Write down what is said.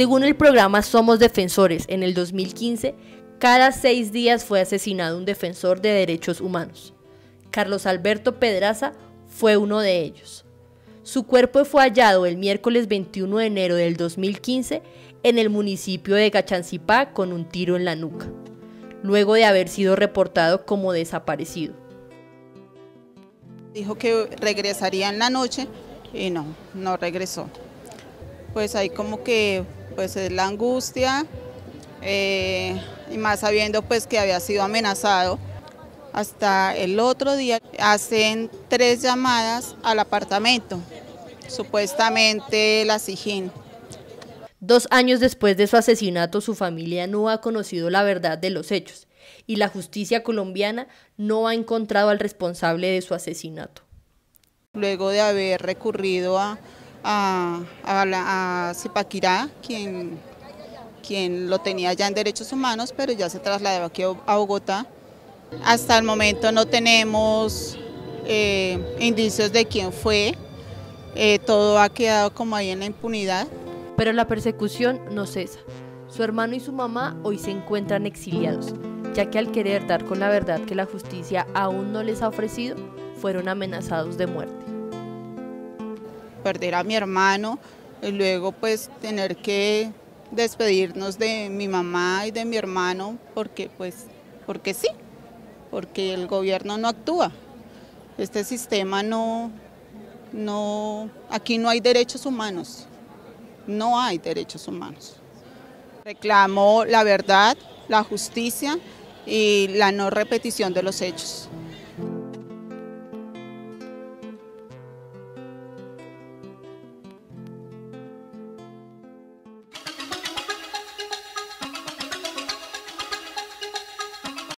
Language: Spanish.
Según el programa Somos Defensores, en el 2015, cada seis días fue asesinado un defensor de derechos humanos. Carlos Alberto Pedraza fue uno de ellos. Su cuerpo fue hallado el miércoles 21 de enero del 2015 en el municipio de Gachancipá con un tiro en la nuca, luego de haber sido reportado como desaparecido. Dijo que regresaría en la noche y no, no regresó. Pues ahí como que pues es la angustia eh, y más sabiendo pues que había sido amenazado. Hasta el otro día hacen tres llamadas al apartamento, supuestamente la SIGIN. Dos años después de su asesinato, su familia no ha conocido la verdad de los hechos y la justicia colombiana no ha encontrado al responsable de su asesinato. Luego de haber recurrido a, a, Zipaquirá, quien, quien lo tenía ya en derechos humanos, pero ya se trasladó aquí a Bogotá. Hasta el momento no tenemos eh, indicios de quién fue, eh, todo ha quedado como ahí en la impunidad. Pero la persecución no cesa. Su hermano y su mamá hoy se encuentran exiliados, ya que al querer dar con la verdad que la justicia aún no les ha ofrecido, fueron amenazados de muerte perder a mi hermano y luego pues tener que despedirnos de mi mamá y de mi hermano porque pues porque sí, porque el gobierno no actúa. Este sistema no no aquí no hay derechos humanos. No hay derechos humanos. Reclamo la verdad, la justicia y la no repetición de los hechos.